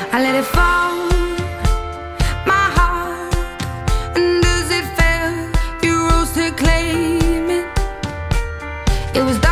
I let it fall, my heart. And as it fell, you rose to claim it. It was.